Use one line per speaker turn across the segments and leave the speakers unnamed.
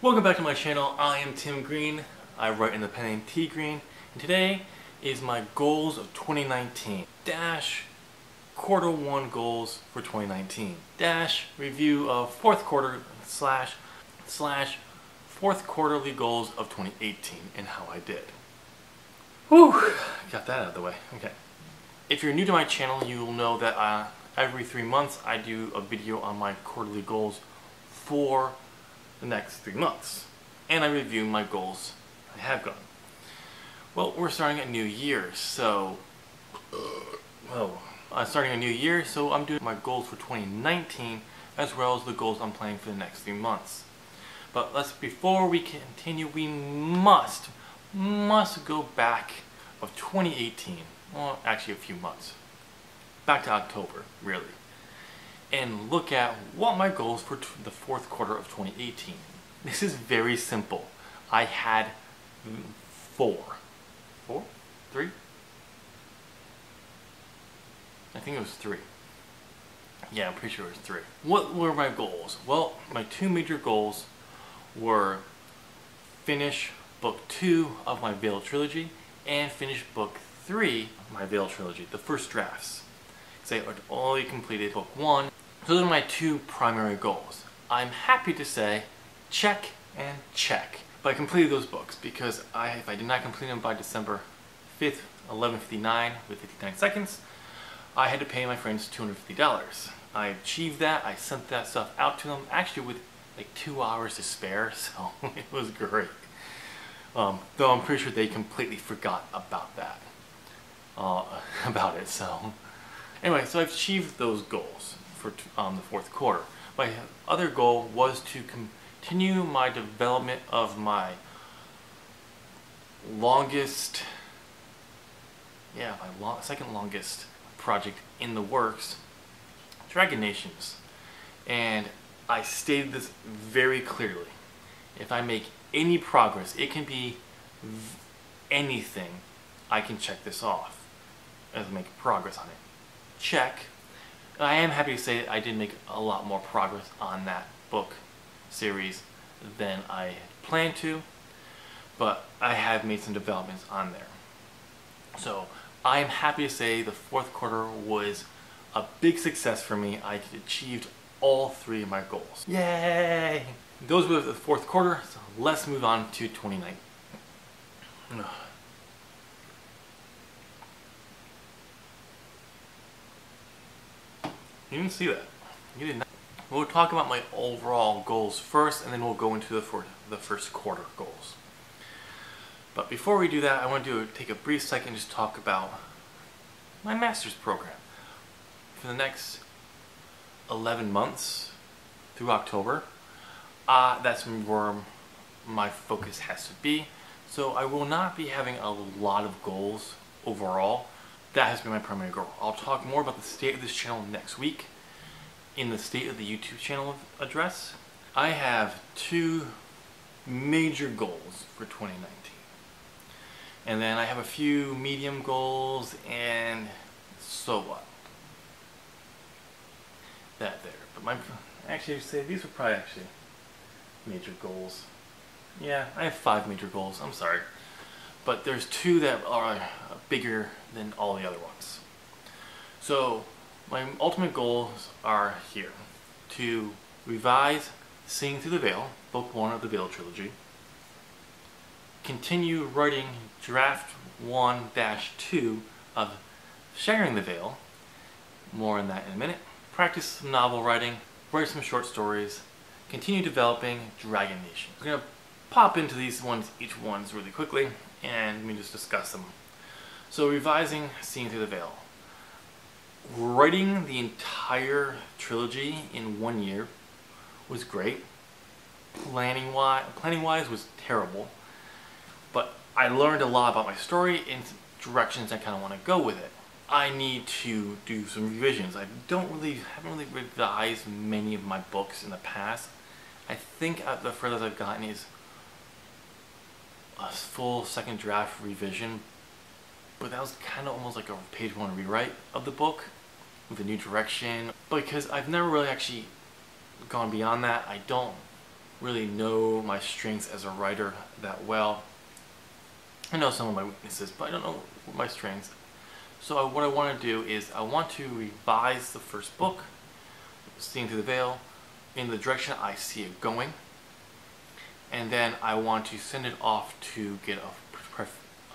Welcome back to my channel. I am Tim Greene. I write in the pen name T Greene. And today is my goals of 2019. Dash quarter one goals for 2019. Dash review of fourth quarter slash slash fourth quarterly goals of 2018 and how I did. Whew, got that out of the way. Okay. If you're new to my channel, you will know that uh, every three months I do a video on my quarterly goals for the next three months. And I review my goals I have gone. Well, we're starting a new year, so... well, I'm starting a new year, so I'm doing my goals for 2019 as well as the goals I'm planning for the next three months. But let's, before we continue, we must, must go back of 2018. Well, actually a few months. Back to October, really and look at what my goals for the fourth quarter of 2018. This is very simple. I had four. Four? Three? I think it was three. Yeah, I'm pretty sure it was three. What were my goals? Well, my two major goals were finish book two of my Veil trilogy and finish book three of my Veil trilogy, the first drafts. Because I had only completed book one those are my two primary goals. I'm happy to say check and check. But I completed those books because I, if I did not complete them by December 5th, 11.59 with 59 seconds, I had to pay my friends $250. I achieved that. I sent that stuff out to them actually with like two hours to spare, so it was great. Um, though I'm pretty sure they completely forgot about that, uh, about it. So anyway, so I've achieved those goals for um, the fourth quarter. My other goal was to continue my development of my longest, yeah, my second longest project in the works, Dragon Nations. And I stated this very clearly. If I make any progress, it can be anything, I can check this off as I make progress on it. Check I am happy to say I did make a lot more progress on that book series than I planned to, but I have made some developments on there. So I am happy to say the fourth quarter was a big success for me. I achieved all three of my goals. Yay! Those were the fourth quarter, so let's move on to 2019. You didn't see that. You did not. We'll talk about my overall goals first, and then we'll go into the, for the first quarter goals. But before we do that, I want to do, take a brief second just talk about my master's program. For the next 11 months through October, uh, that's where my focus has to be. So I will not be having a lot of goals overall that has been my primary goal. I'll talk more about the state of this channel next week in the state of the YouTube channel address. I have two major goals for 2019. And then I have a few medium goals and so what? That there. But my actually say these were probably actually major goals. Yeah, I have five major goals. I'm sorry but there's two that are bigger than all the other ones. So my ultimate goals are here. To revise Seeing Through the Veil, book one of the Veil trilogy. Continue writing draft 1-2 of Sharing the Veil. More on that in a minute. Practice some novel writing, write some short stories, continue developing Dragon Nation. I'm going to pop into these ones, each ones really quickly and me just discuss them. So revising Seeing Through the Veil. Writing the entire trilogy in one year was great. Planning wise, planning wise was terrible, but I learned a lot about my story and directions I kind of want to go with it. I need to do some revisions. I don't really, haven't really revised many of my books in the past. I think uh, the furthest I've gotten is a full second draft revision, but that was kind of almost like a page one rewrite of the book with a new direction. Because I've never really actually gone beyond that, I don't really know my strengths as a writer that well. I know some of my weaknesses, but I don't know my strengths. So what I want to do is I want to revise the first book, Seeing Through the Veil, in the direction I see it going. And then I want to send it off to get a,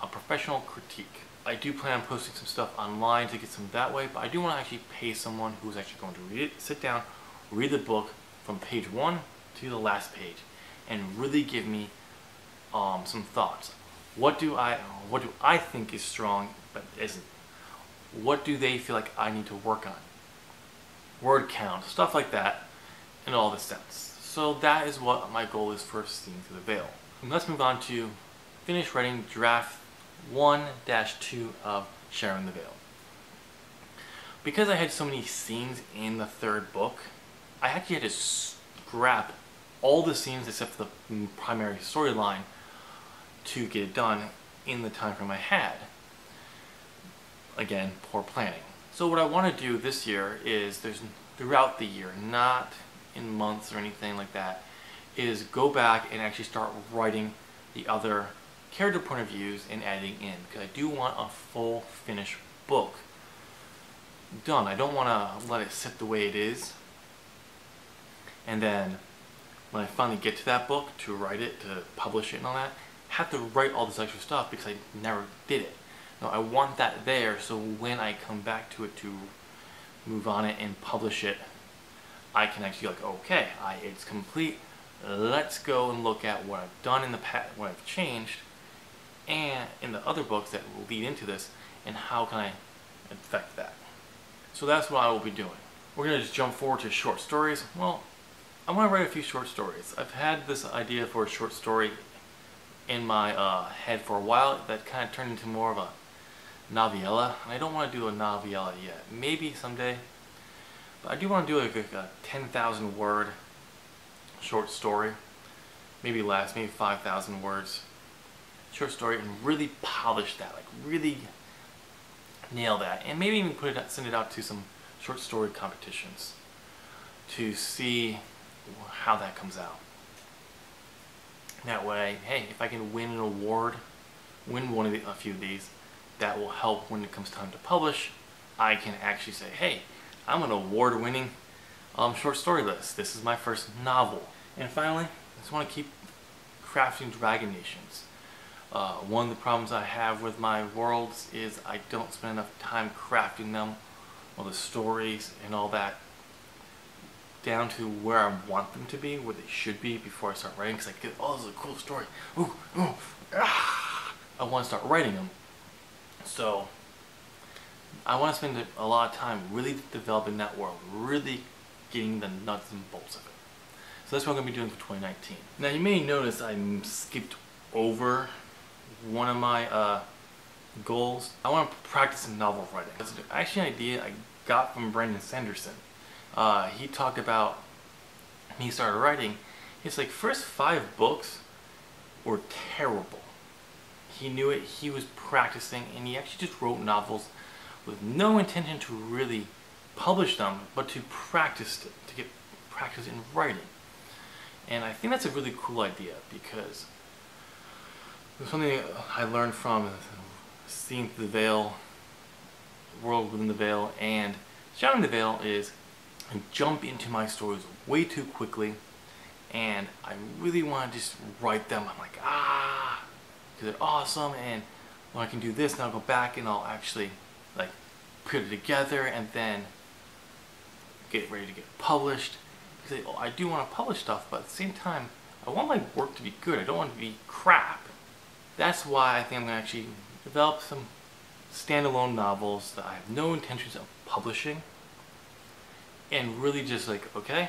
a professional critique. I do plan on posting some stuff online to get some that way, but I do want to actually pay someone who's actually going to read it, sit down, read the book from page one to the last page, and really give me um, some thoughts. What do I what do I think is strong but isn't? What do they feel like I need to work on? Word count, stuff like that, in all the steps. So that is what my goal is for Seeing Through the Veil. And let's move on to finish writing draft 1-2 of Sharing the Veil. Because I had so many scenes in the third book, I actually had to scrap all the scenes except for the primary storyline to get it done in the time frame I had. Again, poor planning. So what I want to do this year is, there's throughout the year, not in months or anything like that, is go back and actually start writing the other character point of views and adding in because I do want a full finished book done. I don't want to let it sit the way it is and then when I finally get to that book to write it, to publish it and all that, have to write all this extra stuff because I never did it. No, I want that there so when I come back to it to move on it and publish it, I can actually like, okay, I, it's complete. Let's go and look at what I've done in the past, what I've changed, and in the other books that will lead into this, and how can I affect that. So that's what I will be doing. We're going to just jump forward to short stories. Well, I want to write a few short stories. I've had this idea for a short story in my uh, head for a while that kind of turned into more of a novella. I don't want to do a novella yet. Maybe someday. But I do want to do like a, a 10,000 word short story. Maybe less, maybe 5,000 words short story and really polish that, like really nail that, and maybe even put it, send it out to some short story competitions to see how that comes out. That way, hey, if I can win an award, win one of the, a few of these, that will help when it comes time to publish. I can actually say, hey, I'm an award-winning um, short story list. This is my first novel. And finally, I just want to keep crafting Dragon Nations. Uh, one of the problems I have with my worlds is I don't spend enough time crafting them, all the stories and all that, down to where I want them to be, where they should be before I start writing. Because I get, oh, this is a cool story. Ooh, ooh, ah! I want to start writing them. So I want to spend a lot of time really developing that world, really getting the nuts and bolts of it. So that's what I'm going to be doing for 2019. Now you may notice I skipped over one of my uh, goals, I want to practice novel writing. It's actually an idea I got from Brandon Sanderson. Uh, he talked about, when he started writing, his like first five books were terrible. He knew it, he was practicing, and he actually just wrote novels with no intention to really publish them, but to practice, to get practice in writing. And I think that's a really cool idea because something I learned from seeing the veil, world within the veil, and shouting the veil is I jump into my stories way too quickly, and I really want to just write them. I'm like, ah, because they're awesome, and when I can do this, now I'll go back and I'll actually like put it together and then get ready to get published. Because oh, I do want to publish stuff, but at the same time, I want my work to be good. I don't want it to be crap. That's why I think I'm going to actually develop some standalone novels that I have no intentions of publishing and really just like, okay,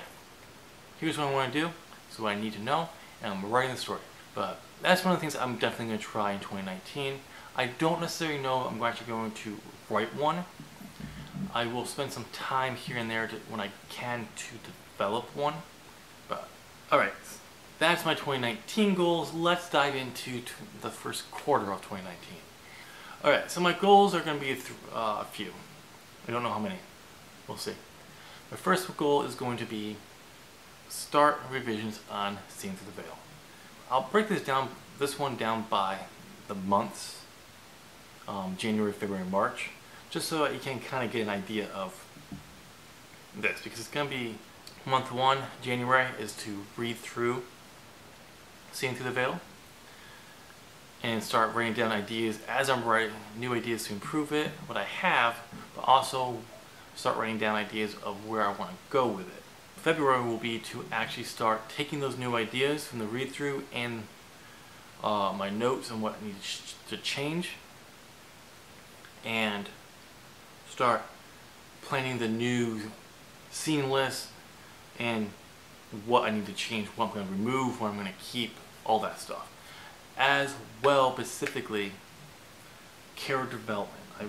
here's what I want to do, so what I need to know, and I'm writing the story. But that's one of the things I'm definitely going to try in 2019. I don't necessarily know I'm actually going to write one. I will spend some time here and there to, when I can to develop one. But, alright, that's my 2019 goals. Let's dive into the first quarter of 2019. Alright, so my goals are going to be uh, a few. I don't know how many. We'll see. My first goal is going to be start revisions on Seeing Through the Veil. I'll break this down, this one down by the months, um, January, February, March, just so you can kind of get an idea of this, because it's going to be month one, January, is to read through Seeing Through the Veil and start writing down ideas as I'm writing new ideas to improve it, what I have, but also start writing down ideas of where I want to go with it. February will be to actually start taking those new ideas from the read through and uh, my notes and what needs to change and start planning the new scene list and what I need to change, what I'm going to remove, what I'm going to keep, all that stuff. As well, specifically, character development. I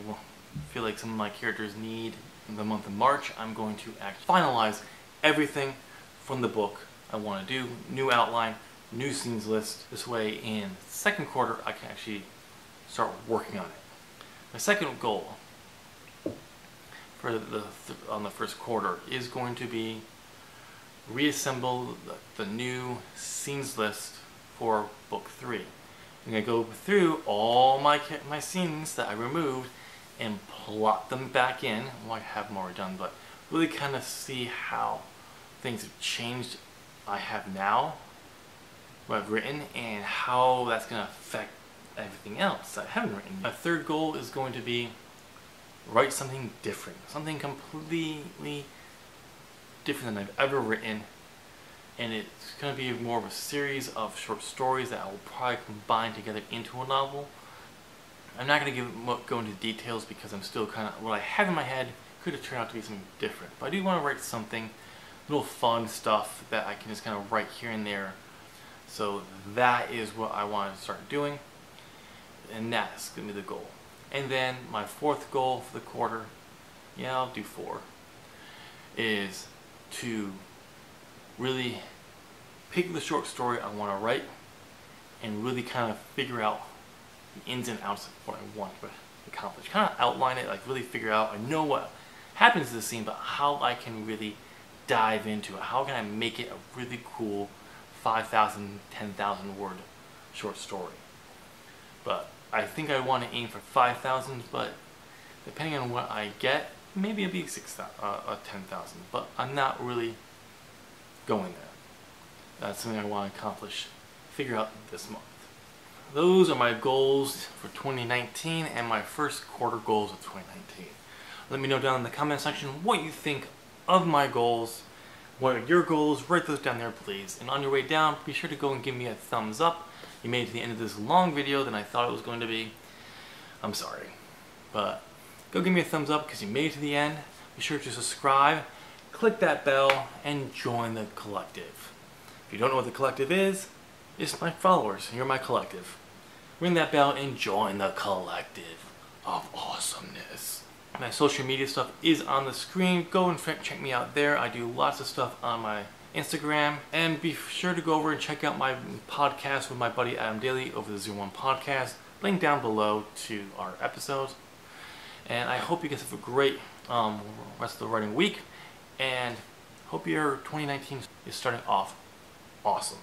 feel like some of my characters need in the month of March, I'm going to actually finalize everything from the book I want to do. New outline, new scenes list. This way in second quarter I can actually start working on it. My second goal for the th on the first quarter is going to be reassemble the, the new scenes list for book three. I'm going to go through all my my scenes that I removed and plot them back in. Well, I have more done, but really kind of see how things have changed I have now, what I've written, and how that's going to affect everything else I haven't written. My third goal is going to be write something different, something completely different than I've ever written. And it's going to be more of a series of short stories that I will probably combine together into a novel. I'm not going to give, go into details because I'm still kind of, what I have in my head could have turned out to be something different. But I do want to write something, little fun stuff that I can just kind of write here and there. So that is what I want to start doing. And that's going to be the goal. And then my fourth goal for the quarter, yeah, I'll do four, is to really pick the short story I want to write and really kind of figure out the ins and outs of what I want to accomplish. Kind of outline it, like really figure out, I know what happens in the scene, but how I can really dive into it. How can I make it a really cool 5,000, 10,000 word short story. But I think I want to aim for 5,000, but depending on what I get, maybe it'll be 6,000, uh, uh 10,000, but I'm not really going there. That's something I want to accomplish, figure out this month. Those are my goals for 2019 and my first quarter goals of 2019. Let me know down in the comment section what you think of my goals. What are your goals? Write those down there please. And on your way down, be sure to go and give me a thumbs up. You made it to the end of this long video than I thought it was going to be. I'm sorry. But go give me a thumbs up because you made it to the end. Be sure to subscribe, click that bell, and join the collective. If you don't know what the collective is, it's my followers. You're my collective. Ring that bell and join the collective of awesomeness. My social media stuff is on the screen. Go and check me out there. I do lots of stuff on my Instagram. And be sure to go over and check out my podcast with my buddy Adam Daly over the Zero One Podcast. Link down below to our episodes. And I hope you guys have a great um, rest of the writing week. And hope your 2019 is starting off awesome.